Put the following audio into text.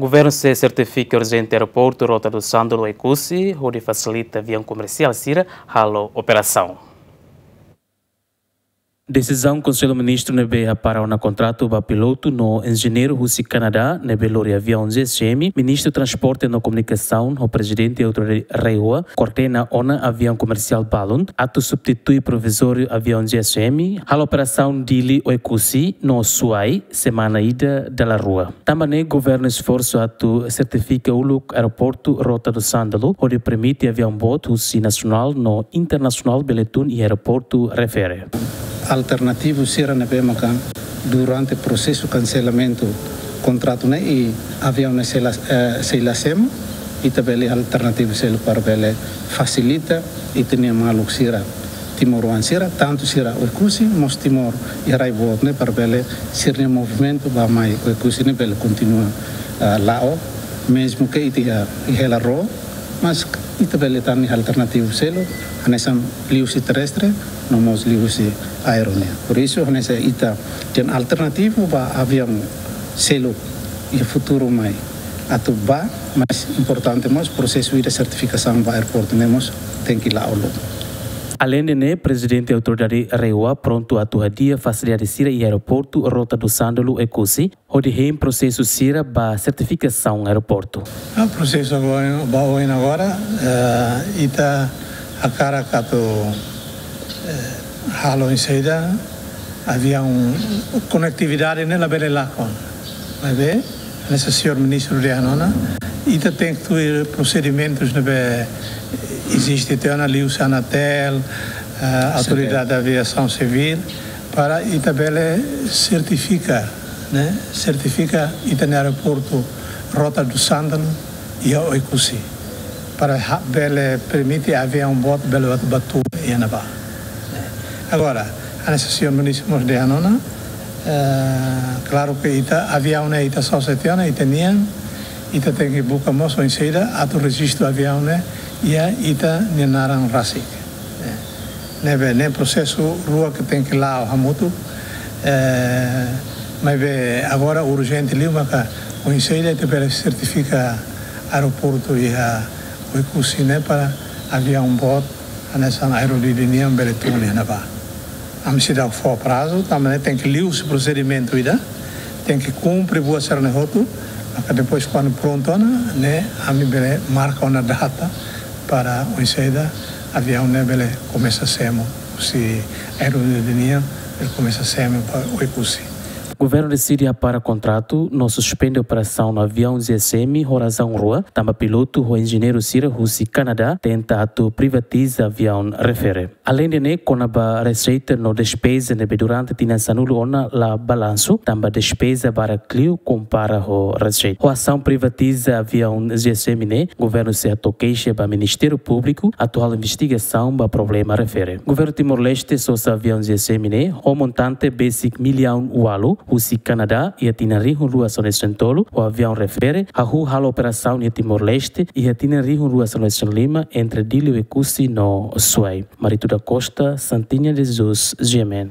O governo se certifica urgente aeroporto Rota do Sândalo e Cusi, onde facilita avião comercial Sira, halo operação. Decisão Conselho Ministro nebe para um contrato para piloto no engenheiro Russi Canadá nebe lori avião GSM, Ministro Transporte e Comunicação, o Presidente Outro Reua, coordena ona avião comercial Balun, ato substitui provisório avião GSM, a operação Dili Oekusi no Suai, semana ida da rua. Também governo esforço ato certifica o aeroporto Rota do Sândalo, onde permite avião bot Russi Nacional no Internacional Beletun e aeroporto refere alternativo será na Bemacan durante processo cancelamento contrato né e avião na Seilasem e também alternativo selo para bele facilita e tinha malu sira Timor sira tanto sira o cusi mos Timor e rai bot né para bele movimento ba mai o cusi né bele continua uh, lao mesmo que itia e hela ro μας η βελετάνει αλτερνατίου σέλο, αν είσαν λίγουσι τρέστρε, νομός λίγουσι αερόνια. Που ίσο, αν είσαν είτε την αλτερνατίου βα αβιάμ σέλο για φουτούρο μαϊ. Ατου βα, μας importante μας, προσέσου είτε σερτιφικασάν βα αερπόρτ, νέμος, τέν κιλά όλο. Além de né, presidente da autoridade Reua pronto a tua dia facilidade Sira e aeroporto Rota do Sândalo e Cusi, onde tem processo Sira para certificação aeroporto. O processo agora, agora uh, ita a cara cato uh, halo em saída havia um conectividade nela bele lacon mas bem nesse senhor ministro de Anona e tem que ter procedimentos né existe até a Lius Anatel a autoridade da aviação civil para também certifica né? Certifica e no aeroporto rota do Sândalo e a Oikusi para bele permite avião bote bele batu e anaba Agora, a necessidade municipal de Anona, uh, claro que ita, havia uma ita sociedade e tinham, ita tem que buscar moço em saída, a tu registro avião né, e a ita nenaram rasik. Nebe, né processo rua que tem que lá o hamutu, uh, mas agora urgente ali, mas o em saída te certifica aeroporto e a o né para avião bot, a nessa aerolínea beletune na ba a medida for prazo, também tem que ler o procedimento ainda, tem que cumprir o ser mas depois quando pronto, né, a mim marca uma data para o ensaio avião bele começa a ser, se aerolínea, ele começa a ser para o ecossi. Governo decide para contrato, não suspende a operação no avião GSM Horazão Rua, também piloto o engenheiro Sira Russi Canadá tenta atu privatiza avião refere. Além de ne, com a receita no despesa nebe durante tina sanulo ona la balanço, também despesa para clio compara o receita. O ação privatiza avião GSM ne, governo se atoqueixa para Ministério Público, atual investigação para problema refere. Governo Timor-Leste só avião GSM ne, o montante basic milhão ualo, Rusi Canadá e a tinari rua São Santolo, o avião refere a rua halo operação em Timor-Leste e a tinari rua São Lima entre Dílio e Cusi no Suai. Marito da Costa, Santinha de Jesus, Gemen.